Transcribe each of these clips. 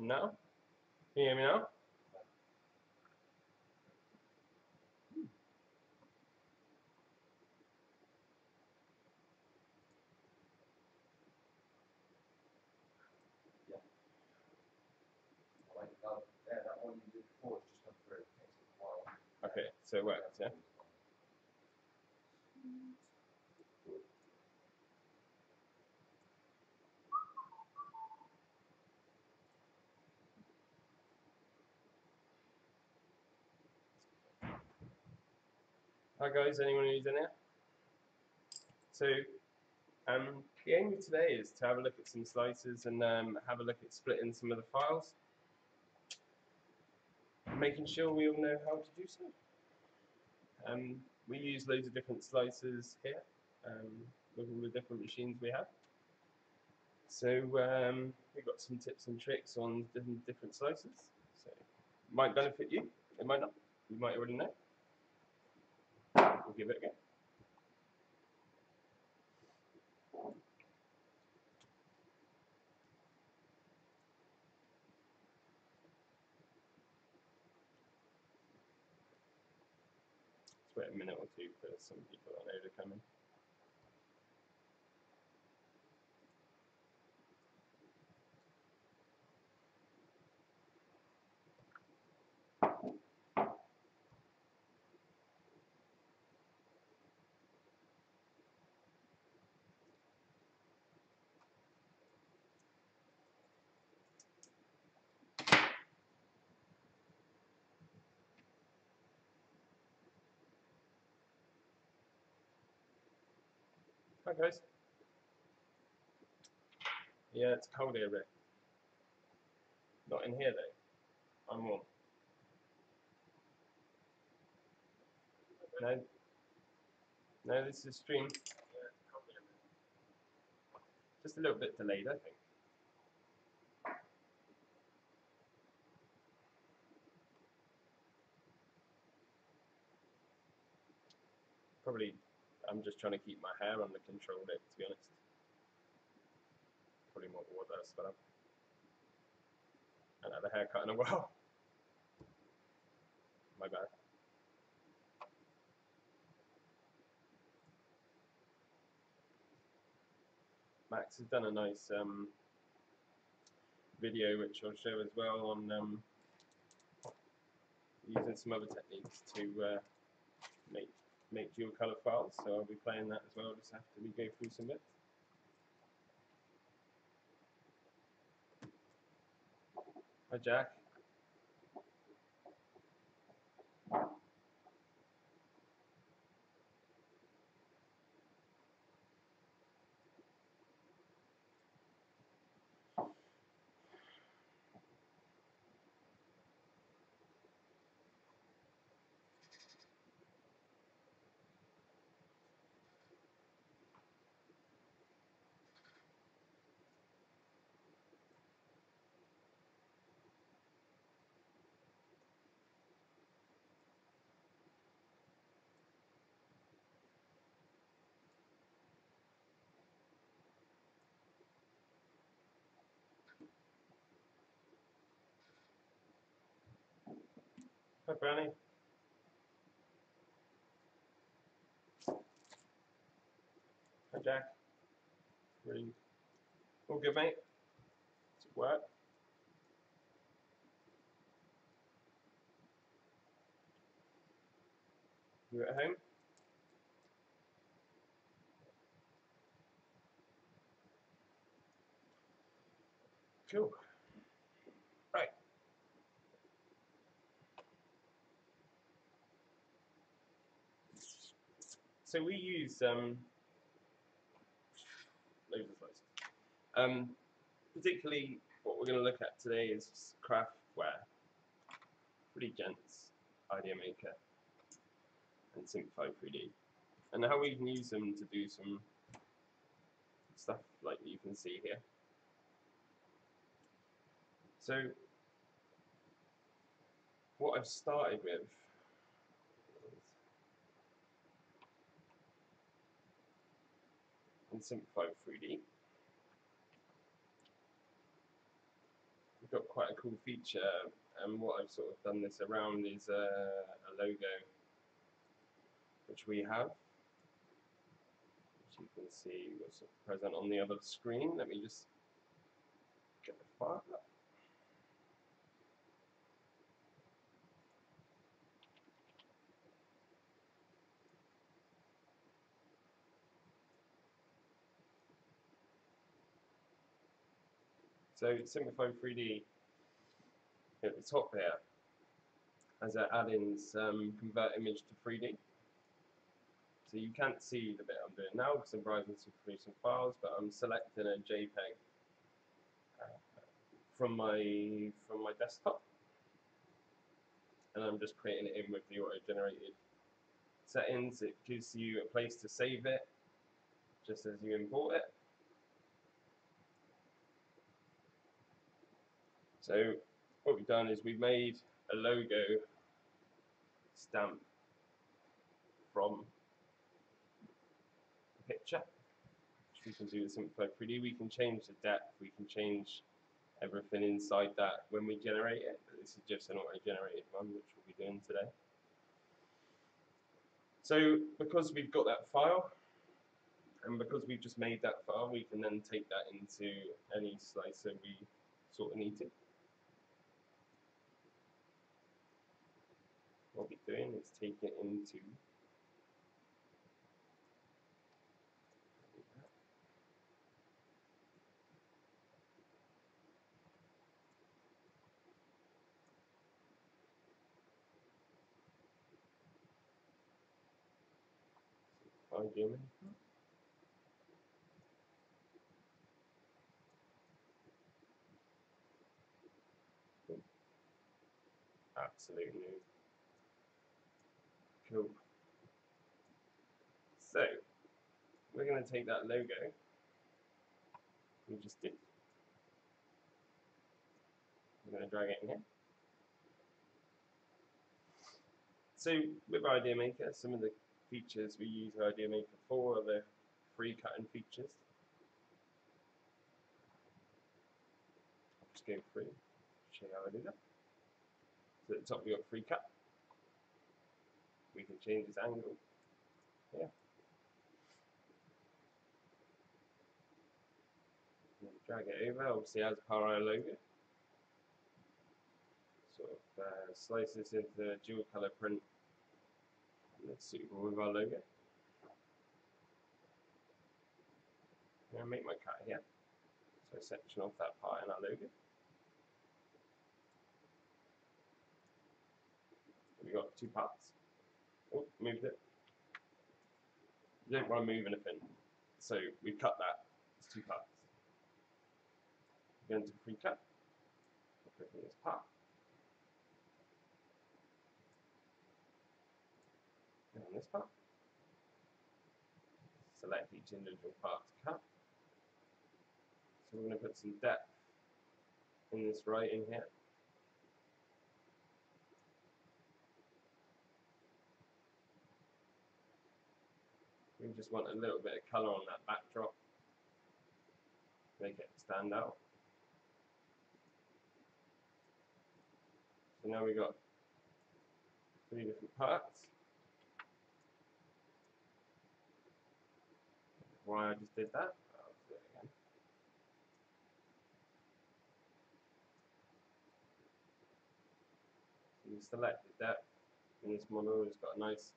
No? Can you hear me now? Like, yeah, that one you did before, it's just come through, it takes a while. Okay, so it works, yeah? Hi guys, anyone who's in here? So, um, the aim of today is to have a look at some slices and um, have a look at splitting some of the files, making sure we all know how to do so. Um, we use loads of different slices here um, with all the different machines we have. So um, we've got some tips and tricks on different, slicers. So might benefit you, it might not. You might already know. We'll give it a go. Let's wait a minute or two for some people I know to come in. Hi guys. Yeah, it's cold here, Rick. Not in here though. I'm warm. No. No, this is a stream. Just a little bit delayed, I think. Probably, I'm just trying to keep my hair under control, Rick, to be honest. Probably more that's but I haven't had a haircut in a while. My bad. Max has done a nice um, video which I'll show as well on um, using some other techniques to uh, make make dual color files. So I'll be playing that as well just after we go through some bits. Hi Jack. Hi Brownie. Hi Jack. Really all good mate? Does it? You at home? Cool. Right. So we use um, loads of slices. Um, particularly, what we're going to look at today is craftware, 3DGence, Idea Maker, and Simplify 3D, and how we can use them to do some stuff like you can see here. So, what I've started with in Simplify 3D we've got quite a cool feature, and what I've sort of done this around is a, a logo, which we have. Which you can see was present on the other screen. Let me just get the file up. So Simplify 3D at the top here has an add-ins um, convert image to 3D. So you can't see the bit I'm doing now because I'm browsing through some files, but I'm selecting a JPEG uh, from my from my desktop, and I'm just creating it in with the auto-generated settings. It gives you a place to save it, just as you import it. So what we've done is we've made a logo stamp from the picture, which we can do with Simplify 3D. We can change the depth, we can change everything inside that when we generate it. But this is just an auto-generated one, which we'll be doing today. So because we've got that file, and because we've just made that file, we can then take that into any slicer we sort of need to. What we're doing is take it into argument. Absolute noob. Cool. So, we're going to take that logo we just did. We're going to drag it in here. So, with Idea Maker, some of the features we use Idea Maker for are the free cutting features. I'll just go through, show you how I do that. So at the top we got free cut we can change its angle. Yeah. Drag it over, obviously as our logo. Sort of uh, slice this into the dual colour print that's suitable with our logo. I'm going to make my cut here. So section off that part in our logo. We've got two parts. Oh, moved it. You don't want to move anything. So we cut that. It's two parts. Go into free cut. This part. And this part. Select each individual part to cut. So we're going to put some depth in this right in here. We just want a little bit of colour on that backdrop, make it stand out. So now we've got three different parts. Why I just did that? So you select the depth in this model, it's got a nice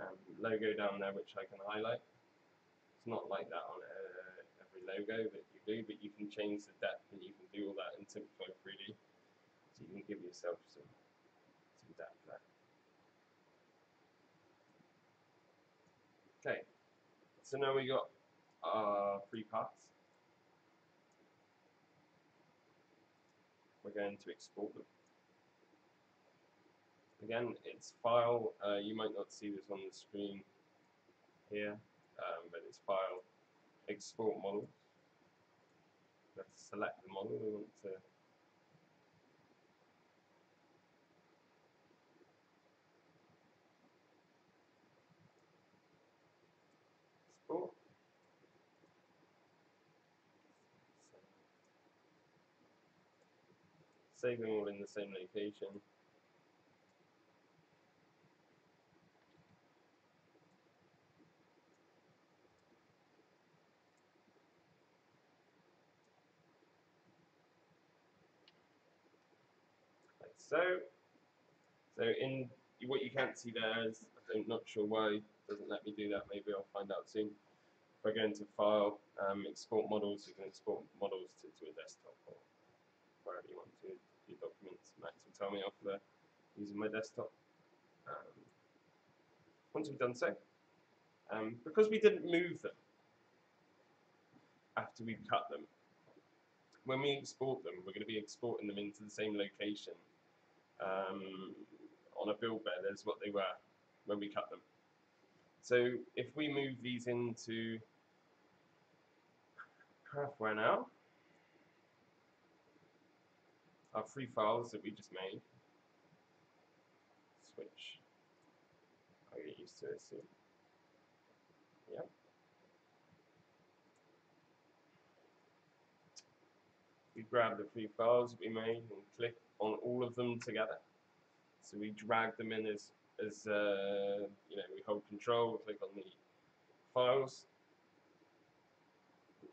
um, logo down there which I can highlight. It's not like that on uh, every logo that you do, but you can change the depth and you can do all that in Simplify 3D. So you can give yourself some, some depth there. Okay, so now we got our three parts. We're going to export them. Again, it's file, uh, you might not see this on the screen here, um, but it's file export model. To select the model we want to export. save them all in the same location. Like so. So in what you can't see there is, I'm not sure why it doesn't let me do that, maybe I'll find out soon. If I go into File, um, Export Models, you can export models to, to a desktop or wherever you want to do documents. Max will tell me off there using my desktop. Um, once we've done so, um, because we didn't move them after we cut them, when we export them, we're going to be exporting them into the same location um, on a build bed as what they were when we cut them. So if we move these into Craftware now, our three files that we just made, switch, I'll get used to it soon. Yep. We grab the three files we made and click on all of them together. So we drag them in as, as uh, you know, we hold control, click on the files,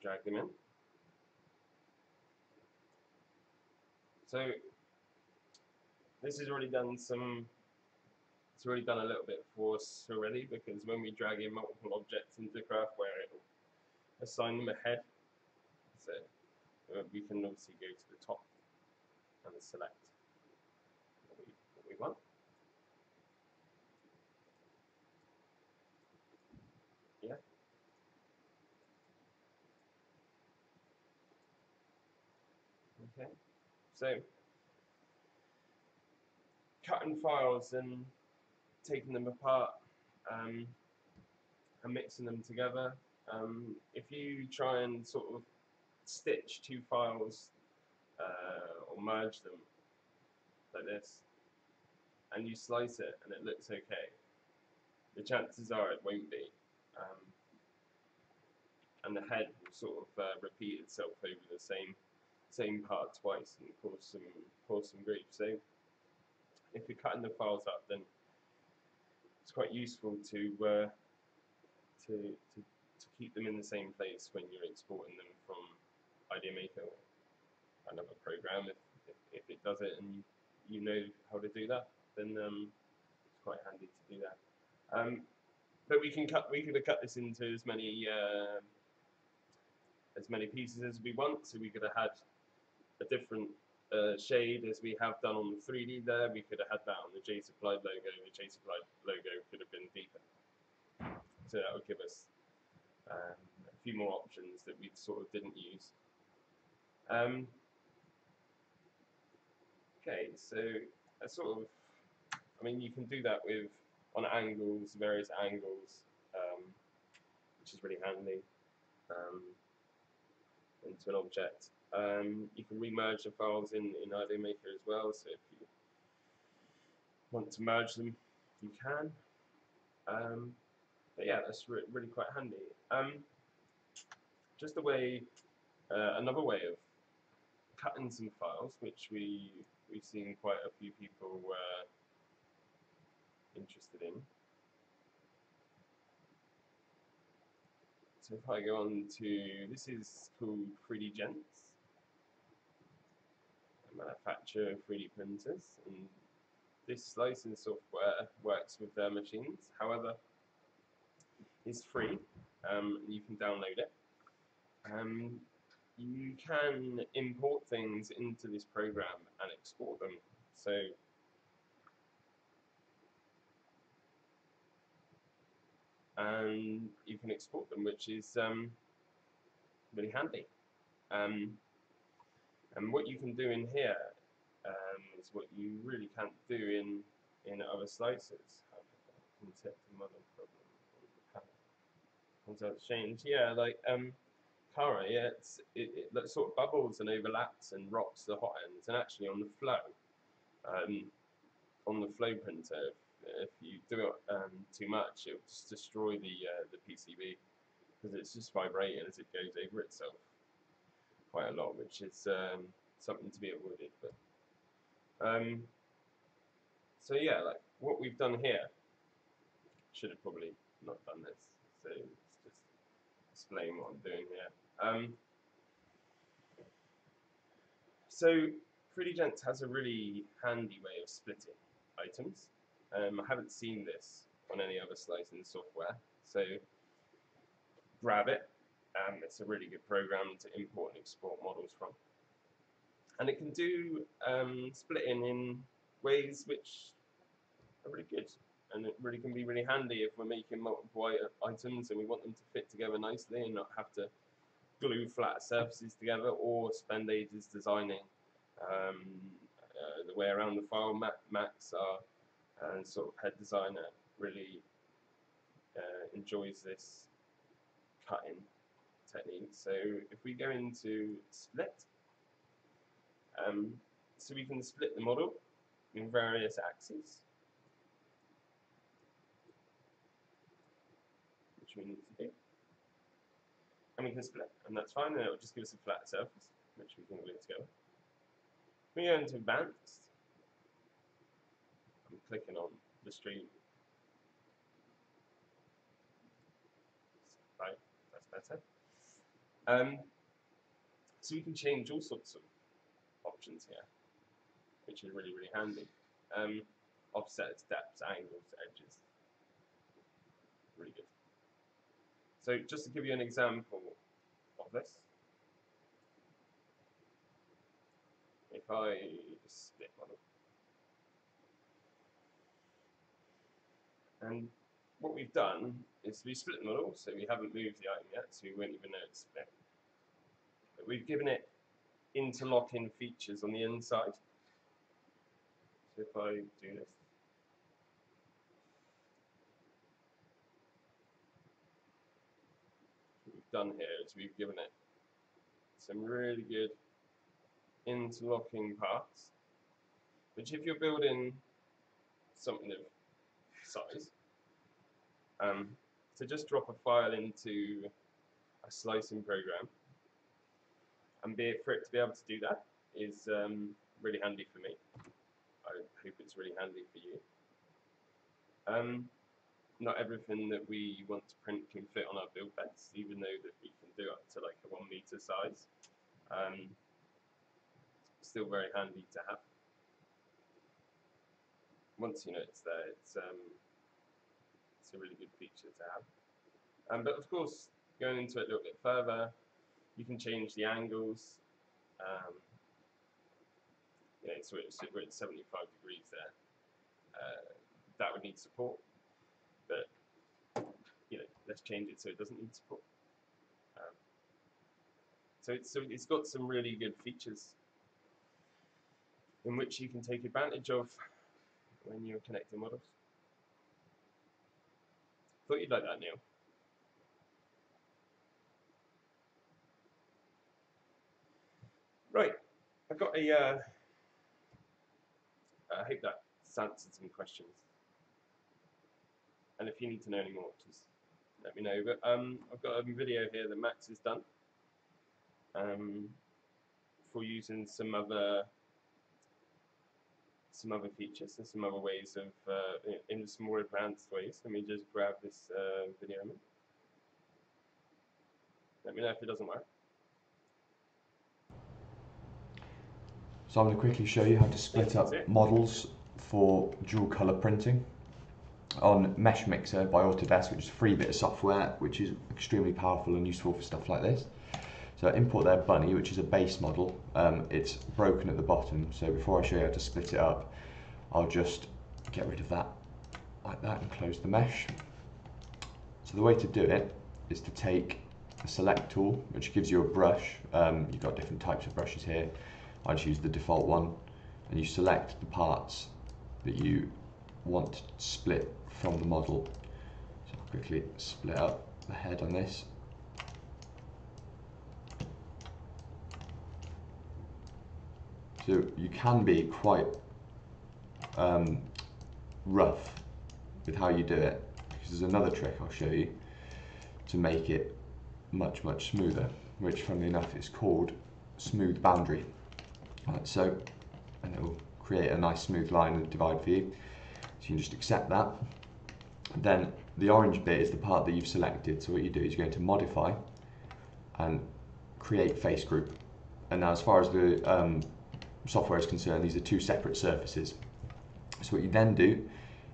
drag them in. So this has already done some, it's already done a little bit for us already because when we drag in multiple objects into Craftware, it will assign them a head. So uh, we can obviously go to the top and select what we, what we want. Yeah. Okay. So cutting files and taking them apart um, and mixing them together. Um, if you try and sort of stitch two files uh, or merge them like this and you slice it and it looks okay, the chances are it won't be. Um, and the head will sort of uh, repeat itself over the same same part twice and cause some cause some grief. So if you're cutting the files up, then it's quite useful to uh, to, to to keep them in the same place when you're exporting them from Idea Maker or another program. If, if, if it does it and you, you know how to do that, then um, it's quite handy to do that. Um, but we can cut. We could have cut this into as many uh, as many pieces as we want. So we could have had a different uh, shade as we have done on the 3D there. We could have had that on the J Supplied logo. The J Supplied logo could have been deeper. So that would give us um, a few more options that we sort of didn't use. Um, okay, so a sort of, I mean, you can do that with on angles, various angles, um, which is really handy um, into an object. Um, you can remerge the files in, in Idea Maker as well, so if you want to merge them, you can. Um, but yeah, that's re really quite handy. Um, just a way, uh, another way of cutting some files, which we we've seen quite a few people uh, interested in. So if I go on to, this is called 3DGence. a manufacturer of 3D printers and this slicing software works with their machines. However, it's free um, and you can download it. Um, you can import things into this program and export them. So and you can export them, which is um, really handy. Um, and what you can do in here um, is what you really can't do in in other slices. Concept model problem. Concept change. Yeah, like um, Kara, yeah, it, it sort of bubbles and overlaps and rocks the hot ends, and actually on the flow, um, on the flow printer, if you do it um, too much, it will just destroy the uh, the PCB because it's just vibrating as it goes over itself quite a lot, which is um, something to be avoided. But Um, so yeah, like what we've done here, should have probably not done this. So explain what I'm doing here. Um, so 3D has a really handy way of splitting items. Um, I haven't seen this on any other slicing software, so grab it. Um, it's a really good program to import and export models from. And it can do um, splitting in ways which are really good. And it really can be really handy if we're making multiple items and we want them to fit together nicely and not have to glue flat surfaces together or spend ages designing um, uh, the way around the file. Max, our uh, sort of head designer, really uh, enjoys this cutting technique. So if we go into split, um, so we can split the model in various axes, we need to do. And we can split, and that's fine, and it will just give us a flat surface, which we can glue together. We go into advanced. I'm clicking on the stream. Right, that's better. Um, so we can change all sorts of options here, which is really, really handy. Um, offsets, depths, angles, edges. Really good. So just to give you an example of this, if I split model, and what we've done is we split the model, so we haven't moved the item yet, so we won't even know it's split. But we've given it interlocking features on the inside. So if I do this, what we've done here is we've given it some really good interlocking parts, which if you're building something of size, um, to just drop a file into a slicing program and be for it to be able to do that is um, really handy for me. I hope it's really handy for you. Um, not everything that we want to print can fit on our build beds, even though that we can do up to like a one meter size. Um, still very handy to have. Once you know it's there, it's um, it's a really good feature to have. Um, but of course, going into it a little bit further, you can change the angles. Um, so it's, we're at 75 degrees there. Uh, that would need support, you know, let's change it so it doesn't need support. Um, so it's so it's got some really good features in which you can take advantage of when you're connecting models. Thought you'd like that, Neil. Right, I've got a. Uh, I hope that answered some questions. And if you need to know any more, just let me know. But um, I've got a video here that Max has done um, for using some other some other features and some other ways of uh, in some more advanced ways. Let me just grab this uh, video. Let me know if it doesn't work. So I'm going to quickly show you how to split up models for dual color printing on Mesh Mixer by Autodesk, which is a free bit of software, which is extremely powerful and useful for stuff like this. So import their bunny, which is a base model. Um, it's broken at the bottom, so before I show you how to split it up, I'll just get rid of that like that and close the mesh. So the way to do it is to take the select tool, which gives you a brush. Um, you've got different types of brushes here. I just use the default one, and you select the parts that you want to split from the model. So I'll quickly split up the head on this So you can be quite um, rough with how you do it because there's another trick I'll show you to make it much much smoother which funnily enough is called smooth boundary right, so and it will create a nice smooth line and divide for you. So you can just accept that. Then the orange bit is the part that you've selected. So what you do is you go into modify and create face group. And now as far as the um, software is concerned, these are two separate surfaces. So what you then do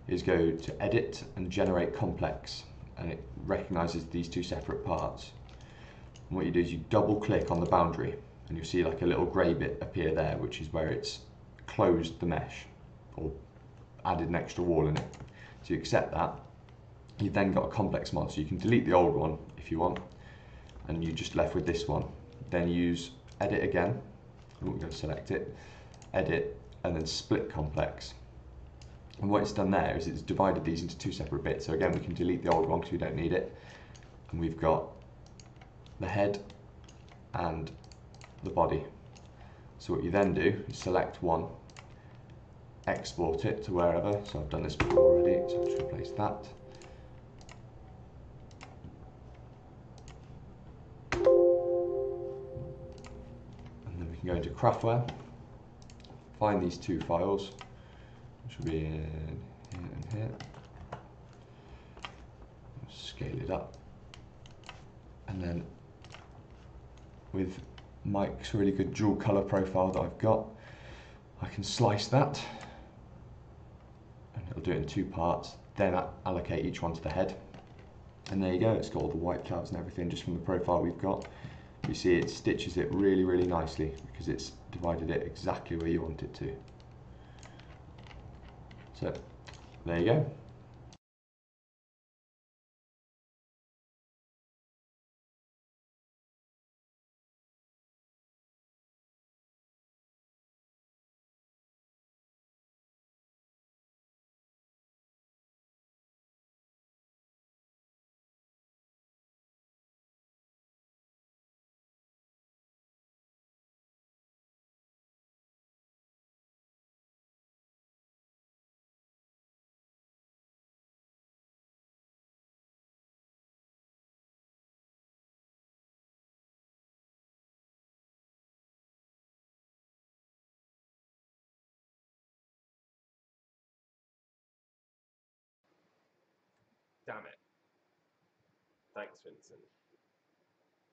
is go to edit and generate complex and it recognizes these two separate parts. And what you do is you double click on the boundary and you'll see like a little grey bit appear there which is where it's closed the mesh or added an extra wall in it. So you accept that. You've then got a complex mod so you can delete the old one if you want and you're just left with this one. Then use edit again, we're going to select it, edit and then split complex and what it's done there is it's divided these into two separate bits. So again, we can delete the old one because we don't need it. And we've got the head and the body. So what you then do is select one, export it to wherever. So I've done this before already, so I'll just replace that. And then we can go into Craftware, find these two files, which will be in here and here. Scale it up. And then with Mike's really good dual color profile that I've got, I can slice that and it'll do it in two parts. Then allocate each one to the head. And there you go, it's got all the white clouds and everything just from the profile we've got. You see it stitches it really, really nicely because it's divided it exactly where you want it to. So there you go. Damn it. Thanks, Vincent.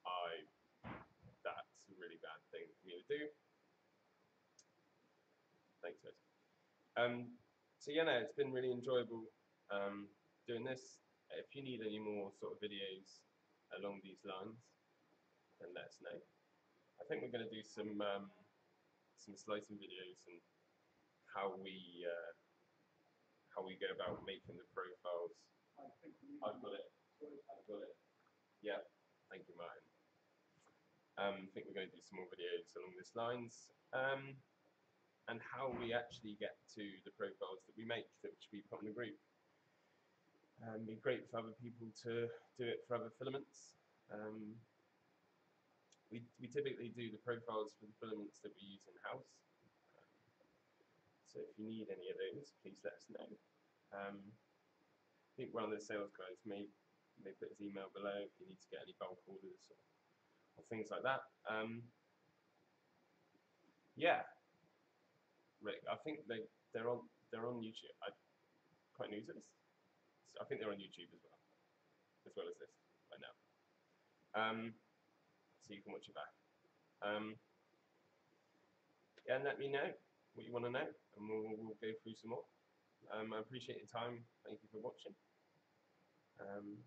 I. That's a really bad thing for me to do. Thanks, Vincent. Um, so, yeah, no, it's been really enjoyable um, doing this. If you need any more sort of videos along these lines, then let us know. I think we're going to do some um, some slicing videos and how we uh, how we go about making the profiles I've got it. I've got it. Yeah, thank you, Martin. Um, I think we're going to do some more videos along these lines. Um, and how we actually get to the profiles that we make, that which we put in the group. Um, it'd be great for other people to do it for other filaments. Um, we, we typically do the profiles for the filaments that we use in-house. So if you need any of those, please let us know. Um, think one of the sales guys may may put his email below if you need to get any bulk orders or, or things like that. Um, yeah, Rick, I think they they're on they're on YouTube. I quite new to this. So I think they're on YouTube as well, as well as this right now. Um, so you can watch it back. Um, yeah, and let me know what you want to know, and we'll, we'll go through some more. Um, I appreciate your time. Thank you for watching. Um,